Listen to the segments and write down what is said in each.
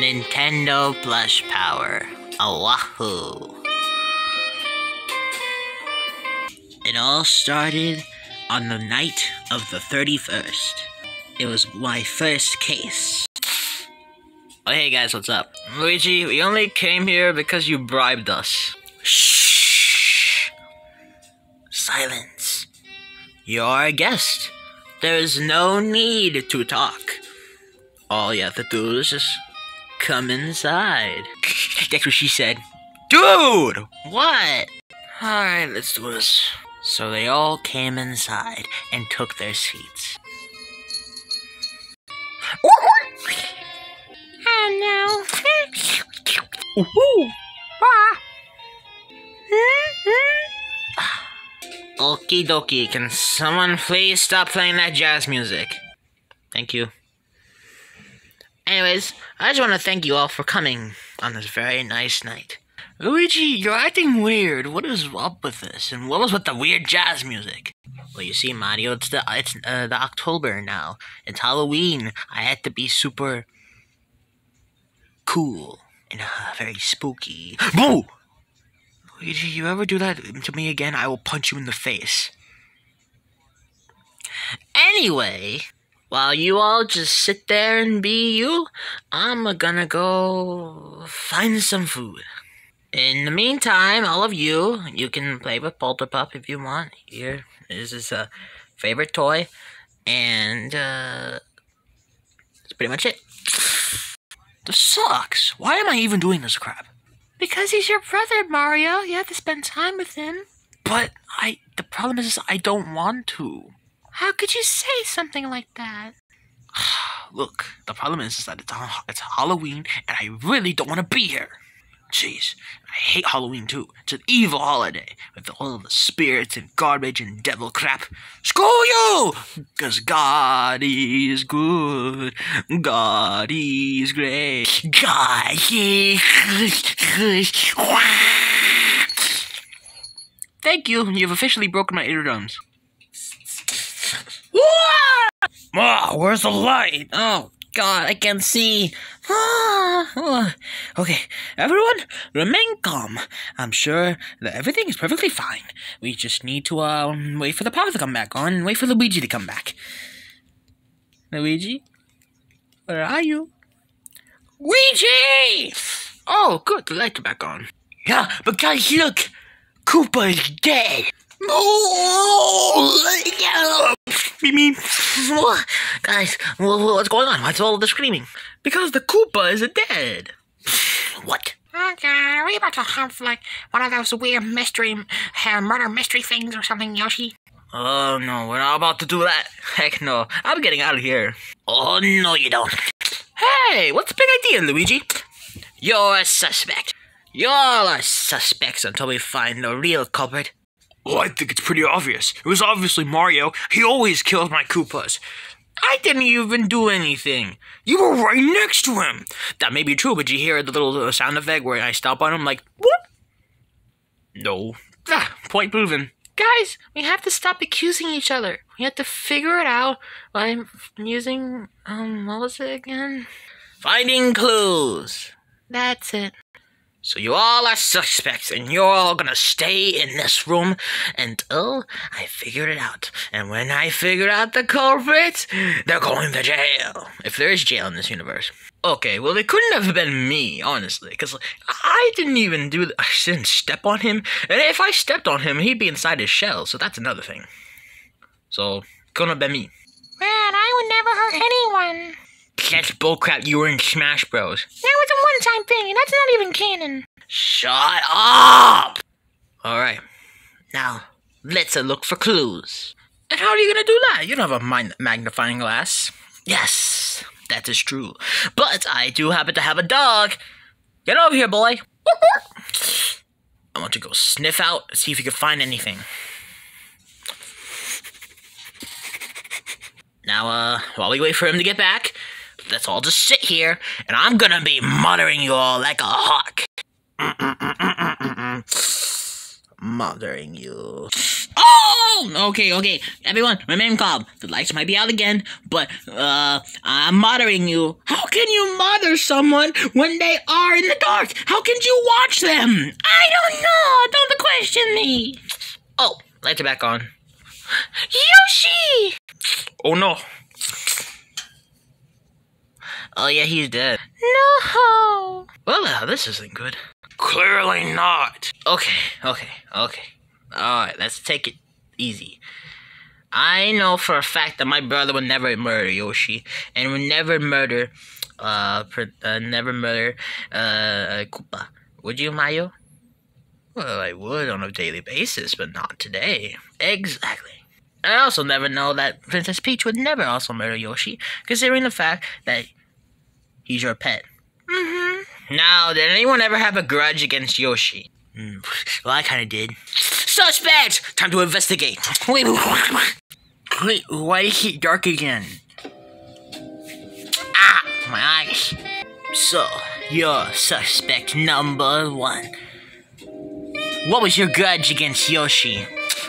Nintendo Plush Power. Oahu. It all started on the night of the 31st. It was my first case. Oh, hey guys, what's up? Luigi, we only came here because you bribed us. Shh! Silence. You're a guest. There's no need to talk. All you have to do is just come inside. That's what she said. Dude! What? Alright, let's do this. So they all came inside and took their seats. And now. Woohoo! Okie dokie, can someone please stop playing that jazz music? Thank you. Anyways, I just want to thank you all for coming on this very nice night. Luigi, you're acting weird. What is up with this? And what was with the weird jazz music? Well, you see, Mario, it's the it's uh, the October now. It's Halloween. I had to be super cool and uh, very spooky. Boo! Luigi, you ever do that to me again, I will punch you in the face. Anyway, while you all just sit there and be you, I'm gonna go find some food. In the meantime, all of you, you can play with Polterpup if you want. Here is his uh, favorite toy, and uh, that's pretty much it. This sucks. Why am I even doing this crap? Because he's your brother, Mario. You have to spend time with him. But I, the problem is, I don't want to. How could you say something like that? Look, the problem is, is that it's, it's Halloween, and I really don't want to be here. Jeez, I hate Halloween too. It's an evil holiday with all the spirits and garbage and devil crap. Screw you! Cause God is good. God is great. God is good. Thank you. You've officially broken my eardrums. Ah, where's the light? Oh, God, I can't see. Ah, okay, everyone, remain calm. I'm sure that everything is perfectly fine. We just need to um wait for the power to come back on and wait for Luigi to come back. Luigi, where are you? Luigi! Oh, good, the lights back on. Yeah, but guys, look, Koopa is dead. Oh, me, me. Guys, what's going on? What's all the screaming? Because the Koopa is dead. What? Okay, are we about to have like one of those weird mystery, uh, murder mystery things or something, Yoshi? Oh no, we're not about to do that. Heck no, I'm getting out of here. Oh no, you don't. Hey, what's the big idea, Luigi? You're a suspect. You're all are suspects until we find the real culprit. Well, I think it's pretty obvious. It was obviously Mario. He always kills my Koopas. I didn't even do anything. You were right next to him. That may be true, but you hear the little uh, sound effect where I stop on him like, what? No. Ah, point proven. Guys, we have to stop accusing each other. We have to figure it out by using, um, what was it again? Finding clues. That's it. So you all are suspects, and you're all gonna stay in this room until I figure it out. And when I figure out the culprit, they're going to jail. If there is jail in this universe. Okay, well, it couldn't have been me, honestly, because I didn't even do. Th- I didn't step on him, and if I stepped on him, he'd be inside his shell. So that's another thing. So couldn't have been me. Man, I would never hurt anyone. That's bullcrap. You were in Smash Bros. That was a one-time thing, and that's not even canon. Shut up! Alright. Now, let's look for clues. And how are you gonna do that? You don't have a mind magnifying glass. Yes, that is true. But I do happen to have a dog. Get over here, boy. I want to go sniff out, and see if you can find anything. Now, uh, while we wait for him to get back, let's all just sit here, and I'm gonna be muttering you all like a hawk. Mothering you. Oh! Okay, okay. Everyone, remain calm. The lights might be out again, but uh, I'm monitoring you. How can you monitor someone when they are in the dark? How can you watch them? I don't know. Don't question me. Oh, lights are back on. Yoshi! Oh no. Oh yeah, he's dead. No! Well, uh, this isn't good. Clearly not. Okay, okay, okay. Alright, let's take it easy. I know for a fact that my brother would never murder Yoshi, and would never murder, uh, pr- uh never murder, uh, Koopa. Would you, Mayo? Well, I would on a daily basis, but not today. Exactly. I also never know that Princess Peach would never also murder Yoshi, considering the fact that he's your pet. Mm-hmm. Now, did anyone ever have a grudge against Yoshi? Hmm, well, I kind of did. Suspect! Time to investigate. Wait, wait, why is it dark again? Ah, my eyes. So, you're suspect number one. What was your grudge against Yoshi?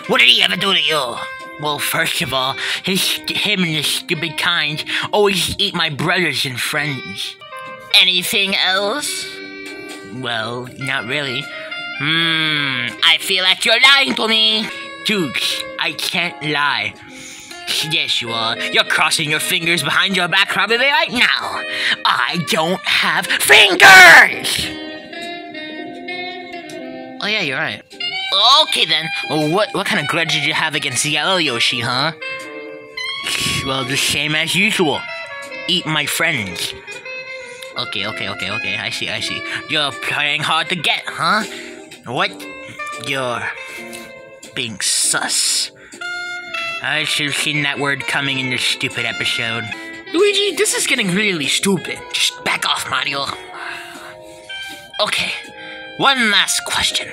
What did he ever do to you? Well, first of all, his, him and his stupid kind always eat my brothers and friends. Anything else? Well, not really. Hmm, I feel like you're lying to me. Dukes, I can't lie. Yes, you are. You're crossing your fingers behind your back probably right now. I don't have fingers! Oh, yeah, you're right. Okay, then. What, what kind of grudge did you have against Yellow Yoshi, huh? Well, the same as usual. Eat my friends. Okay, okay, okay, okay. I see, I see. You're playing hard to get, huh? What? You're being sus. I should have seen that word coming in this stupid episode. Luigi, this is getting really stupid. Just back off, Mario. Okay, one last question.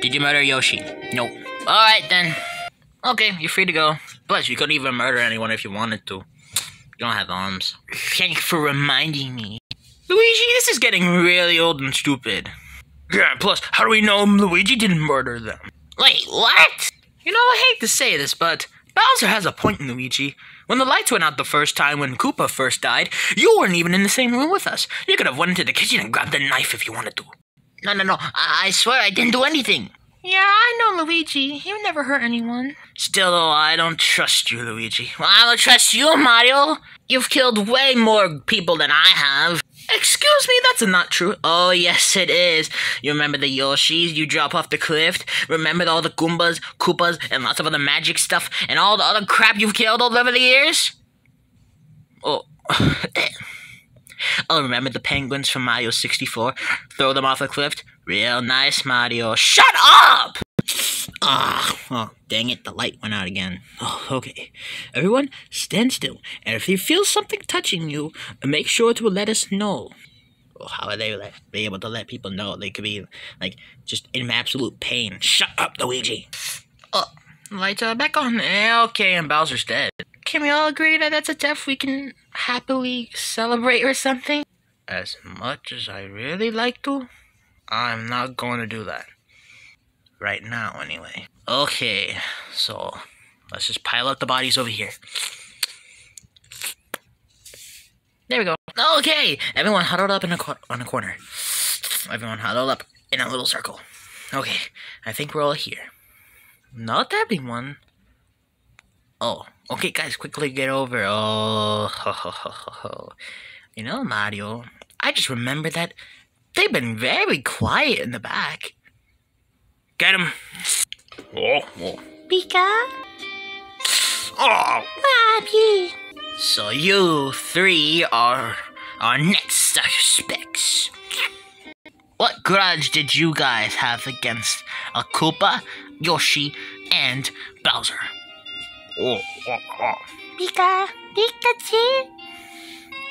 Did you murder Yoshi? Nope. Alright then. Okay, you're free to go. Plus, you couldn't even murder anyone if you wanted to. You don't have arms. Thanks for reminding me. Luigi, this is getting really old and stupid. Yeah, plus, how do we know Luigi didn't murder them? Wait, what? You know, I hate to say this, but Bowser has a point, in Luigi. When the lights went out the first time when Koopa first died, you weren't even in the same room with us. You could have went into the kitchen and grabbed a knife if you wanted to. No, no, no. I, I swear I didn't do anything. Yeah, I know Luigi. You never hurt anyone. Still, though, I don't trust you, Luigi. Well, I don't trust you, Mario. You've killed way more people than I have. Excuse me, that's not true. Oh, yes, it is. You remember the Yoshis you drop off the cliff? Remember all the Goombas, Koopas, and lots of other magic stuff, and all the other crap you've killed all over the years? Oh. Eh. Oh, remember the penguins from Mario 64? Throw them off a cliff? Real nice, Mario. Shut up! Ah, oh, dang it, the light went out again. Oh, okay. Everyone, stand still, and if you feel something touching you, make sure to let us know. Oh, how are they let, be able to let people know? They could be, like, just in absolute pain. Shut up, Luigi! Oh, lights are back on. Eh, Okay, and Bowser's dead. Can we all agree that that's a death we can happily celebrate or something? As much as I really like to, I'm not going to do that. Right now, anyway. Okay, so let's just pile up the bodies over here. There we go. Okay, everyone huddled up in a on a corner. Everyone huddled up in a little circle. Okay, I think we're all here. Not everyone. Oh, okay, guys, quickly get over. Oh, ho, ho, ho, ho, ho. You know, Mario, I just remember that they've been very quiet in the back. Get him. Oh, oh. Pika? oh. Happy. So you three are our next suspects. What grudge did you guys have against a Koopa, Yoshi, and Bowser? Pika? Pikachu?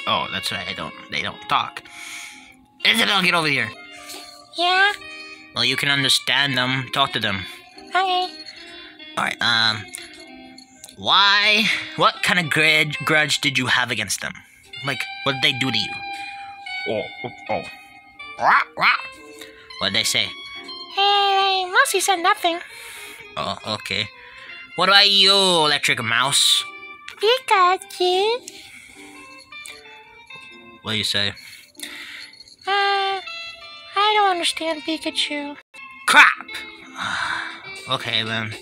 Oh, that's right. I don't. They don't talk. Isabelle, get over here. Yeah? Well, you can understand them. Talk to them. Okay. All right. Um, why? What kind of grudge grudge did you have against them? Like, what did they do to you? Oh, oh, oh. What did they say? Hey, mostly said nothing. Oh, okay. What about you, Electric Mouse? Pikachu. What do you say? Uh, I don't understand Pikachu. Crap! okay then.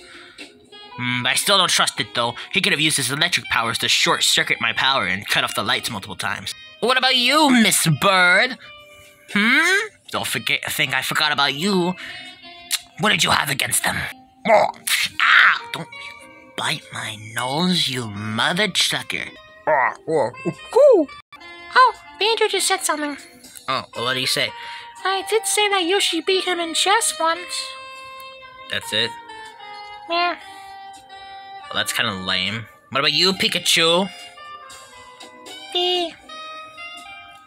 Mm, but I still don't trust it though. He could have used his electric powers to short circuit my power and cut off the lights multiple times. What about you, Miss Bird? Hmm? Don't forget think I forgot about you. What did you have against them? Oh, ah! Don't bite my nose, you mother sucker. Oh, Banjo just said something. Oh, well, what do you say? I did say that Yoshi beat him in chess once. That's it? Yeah. Well, that's kind of lame. What about you, Pikachu? B.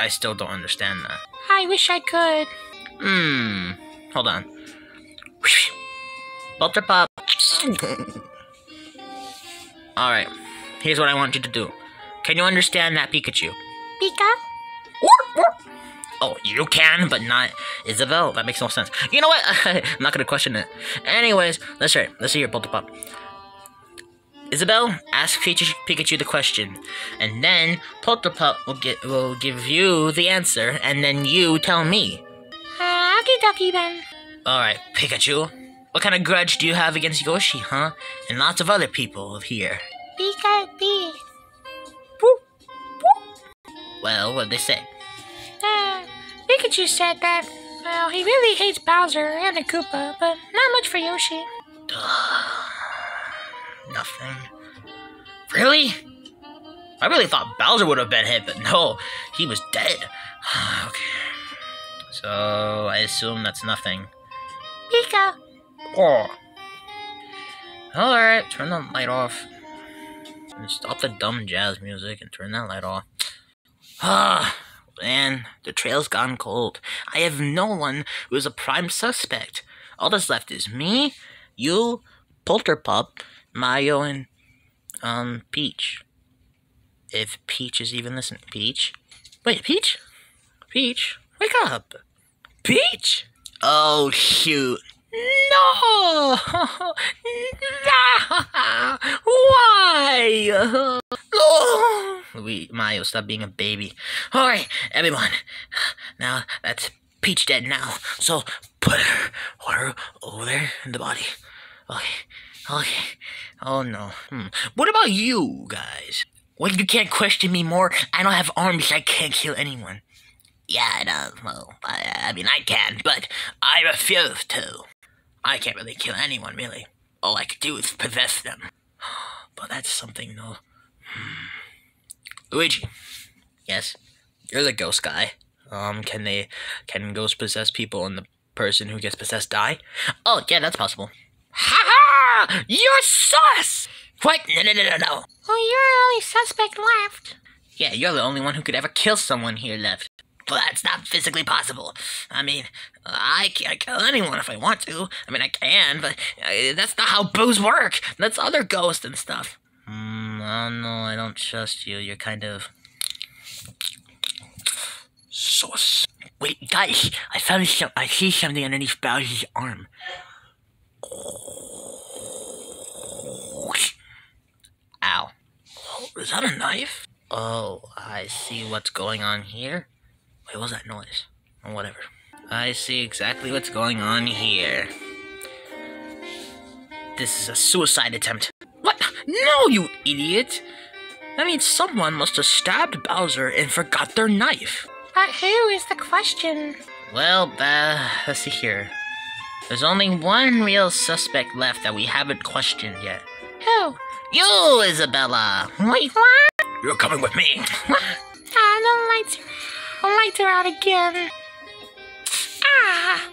I still don't understand that. I wish I could. Hmm. Hold on. Polterpup. Alright. Here's what I want you to do. Can you understand that Pikachu? Pika? Oh, you can, but not Isabelle. That makes no sense. You know what? I'm not gonna question it. Anyways, let's hear it. Let's hear Butter pop. Isabelle, ask Pikachu, Pikachu the question, and then Polterpup will get will give you the answer, and then you tell me. Uh, okie dokie then. All right, Pikachu. What kind of grudge do you have against Yoshi, huh? And lots of other people here. Pika B. Well, what'd they say? Uh, Pikachu said that, well, he really hates Bowser and the Koopa, but not much for Yoshi. Nothing. Really? I really thought Bowser would have been hit, but no, he was dead. okay. So I assume that's nothing. Pika. Oh. Alright, turn the light off. Stop the dumb jazz music and turn that light off. Ah, man, the trail's gone cold. I have no one who is a prime suspect. All that's left is me, you, Polterpup, Mayo, and, um, Peach. If Peach is even listening. Peach? Wait, Peach? Peach? Wake up! Peach? Oh, shoot. No! Why? Oh! We, Mario, stop being a baby. Alright, everyone. Now, that's Peach dead now. So, put her, her over there in the body. Okay, okay. Oh no. Hmm. What about you guys? Well, you can't question me more. I don't have arms. I can't kill anyone. Yeah, I know. Well, I, I mean, I can, but I refuse to. I can't really kill anyone, really. All I could do is possess them. But that's something, though. Hmm. Luigi. Yes. You're the ghost guy. Um, can they, can ghosts possess people and the person who gets possessed die? Oh, yeah, that's possible. Ha ha! You're sus! What? No, no, no, no, no. Well, you're the only suspect left. Yeah, you're the only one who could ever kill someone here left. But that's not physically possible. I mean, I can't kill anyone if I want to. I mean, I can, but uh, that's not how boos work. That's other ghosts and stuff. Hmm, I don't know. I don't trust you. You're kind of sus. Wait, guys! I found some. I see something underneath Bowser's arm. Ow. Is that a knife? Oh, I see what's going on here. Wait, what was that noise? Oh, whatever. I see exactly what's going on here. This is a suicide attempt. What? No, you idiot! That means someone must have stabbed Bowser and forgot their knife. But who is the question? Well, uh, let's see here. There's only one real suspect left that we haven't questioned yet. Who? You, Isabella! Wait, what? You're coming with me. The lights are, the lights are out again. Ah!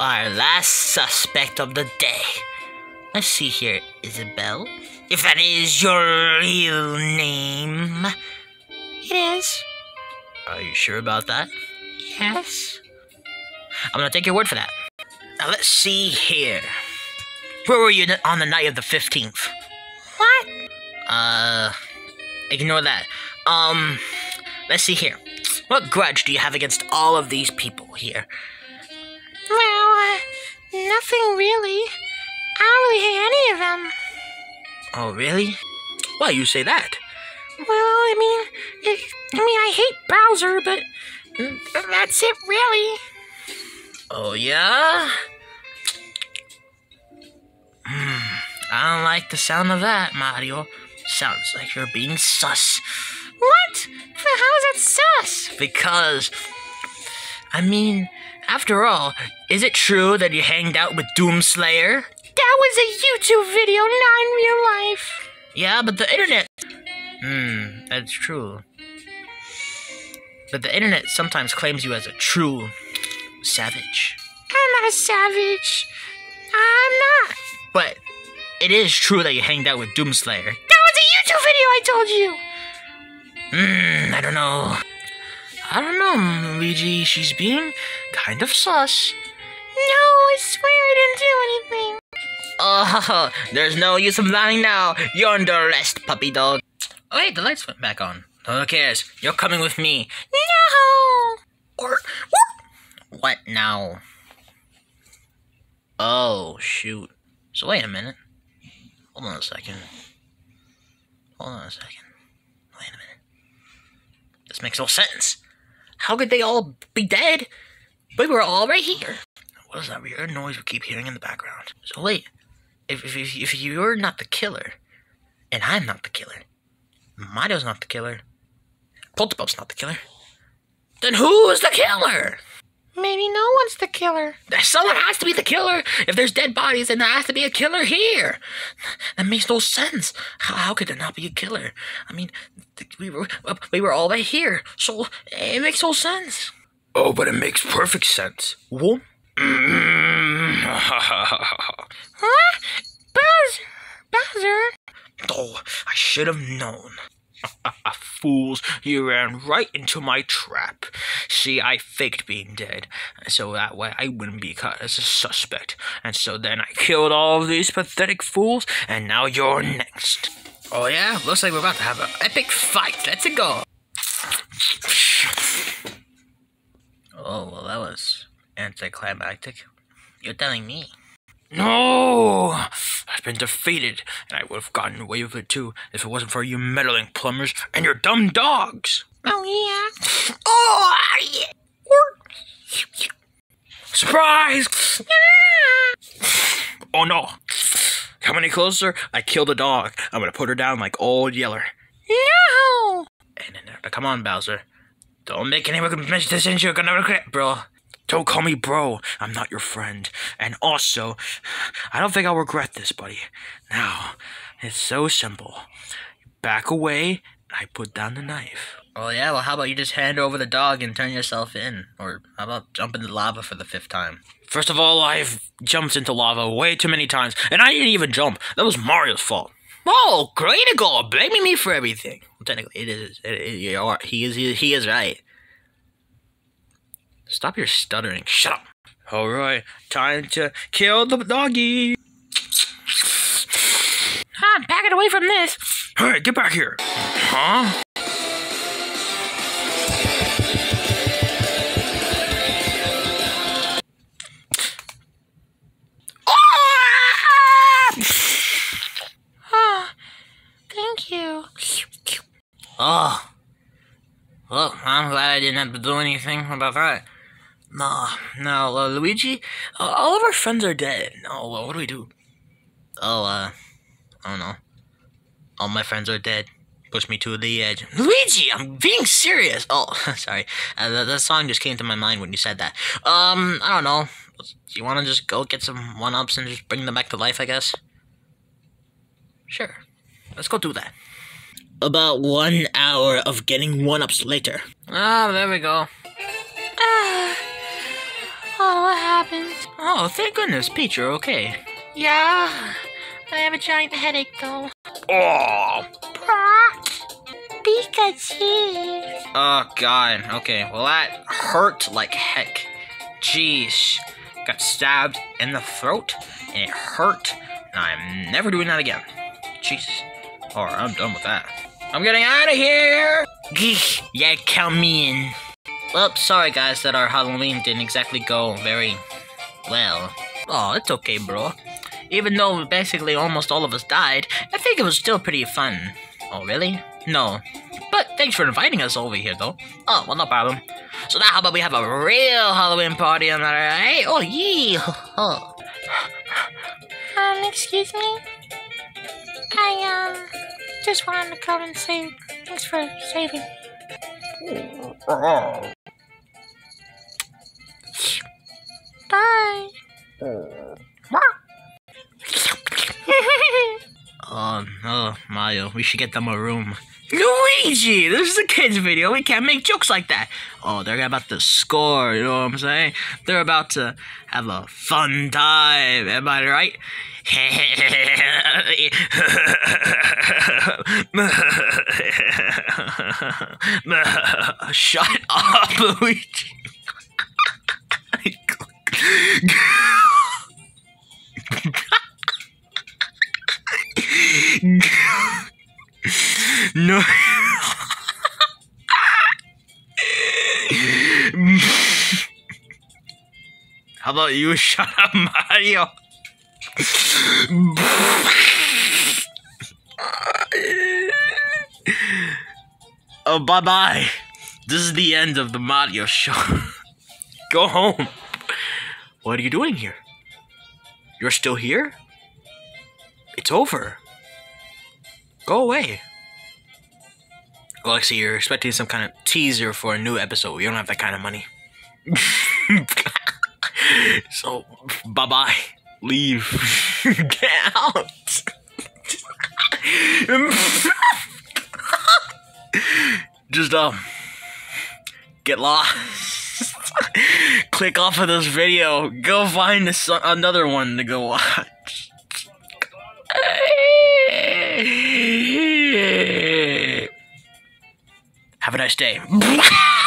Our last suspect of the day. Let's see here, Isabelle. If that is your real name. It is. Are you sure about that? Yes. I'm gonna take your word for that. Now let's see here. Where were you on the night of the 15th? What? Uh, ignore that. Um, let's see here. What grudge do you have against all of these people here? Well, uh, nothing really. I don't really hate any of them. Oh, really? Why you say that? Well, I mean, it, I mean, I hate Bowser, but that's it, really. Oh, yeah? Hmm, I don't like the sound of that, Mario. Sounds like you're being sus. What? How is that sus? Because, I mean, after all, is it true that you hanged out with Doomslayer? That was a YouTube video, not in real life. Yeah, but the internet. Hmm, that's true. But the internet sometimes claims you as a true savage. I'm not a savage. I'm not. But it is true that you hanged out with Doomslayer. That was a YouTube video I told you. Hmm, I don't know. I don't know, Luigi. She's being kind of sus. No, I swear I didn't do anything. Oh, there's no use of lying now. You're under arrest, puppy dog. Oh, hey, the lights went back on. Who cares? You're coming with me. No. Or what now? Oh shoot! So wait a minute. Hold on a second. Hold on a second. Makes no sense. How could they all be dead? We were all right here. What is that weird noise we keep hearing in the background? So wait, if if if, you're not the killer, and I'm not the killer, Mario's not the killer, Polterpup's not the killer, then who is the killer? Maybe no one's the killer. Someone has to be the killer. If there's dead bodies, then there has to be a killer here. That makes no sense. How, how could there not be a killer? I mean, th- we were we were all right here, so it makes no sense. Oh, but it makes perfect sense. What? Huh? Bowser. Bowser. Oh, I should have known. Fools, you ran right into my trap. See, I faked being dead, so that way I wouldn't be caught as a suspect. And so then I killed all of these pathetic fools, and now you're next. Oh yeah, looks like we're about to have an epic fight. Let's go. Oh well, that was anticlimactic. You're telling me. No! Been defeated, and I would have gotten away with it too if it wasn't for you meddling plumbers and your dumb dogs. Oh yeah. Oh yeah. Surprise! Oh no! Come any closer? I killed a dog. I'm gonna put her down like old Yeller. No. And then, uh, come on, Bowser. Don't make any more convincing decisions you're gonna regret, bro. Don't call me bro. I'm not your friend. And also, I don't think I'll regret this, buddy. Now, it's so simple. Back away, and I put down the knife. Oh yeah, well how about you just hand over the dog and turn yourself in? Or how about jump into lava for the fifth time? First of all, I've jumped into lava way too many times, and I didn't even jump. That was Mario's fault. Oh, great goal, blaming me for everything. Well, technically, it is. It, it, you are, he is. He, he is right. Stop your stuttering. Shut up. All right, time to kill the doggy. I'm backing away from this. All right, get back here. Huh? Oh, thank you. Oh. Well, I'm glad I didn't have to do anything about that. No, no, uh, Luigi, uh, all of our friends are dead. No, what do we do? Oh, uh, I don't know. All my friends are dead. Push me to the edge. Luigi, I'm being serious. Oh, sorry. Uh, that, that song just came to my mind when you said that. Um, I don't know. Do you want to just go get some one ups and just bring them back to life, I guess? Sure. Let's go do that. About one hour of getting one ups later. Ah, there we go. Ah. Oh, what happened? Oh, thank goodness, Peach, you're okay. Yeah. I have a giant headache though. Oh, Brock. Pikachu. Oh, God. Okay, well, that hurt like heck. Jeez. Got stabbed in the throat, and it hurt, and I'm never doing that again. Jesus. Alright, I'm done with that. I'm getting out of here! Geek, yeah, count me in. Well, sorry guys that our Halloween didn't exactly go very well. Oh, it's okay, bro. even though basically almost all of us died, I think it was still pretty fun. Oh, really? No. But thanks for inviting us over here, though. Oh, well, no problem. So now, how about we have a real Halloween party on that, right? Oh, yeah. Um, excuse me? I, um, just wanted to come and say thanks for saving. Bye. Oh, no, Mario. We should get them a room. Luigi! This is a kid's video. We can't make jokes like that. Oh, they're about to score, you know what I'm saying? They're about to have a fun time. Am I right? Shut up, Luigi. No. How about you shut up, Mario? oh, bye bye. This is the end of the Mario show. Go home. What are you doing here? You're still here? It's over. Go away. Alexi, you're expecting some kind of teaser for a new episode. We don't have that kind of money. so, bye bye. Leave. Get out. Just, um, get lost. Click off of this video. Go find this, another one to go watch. Have a nice day.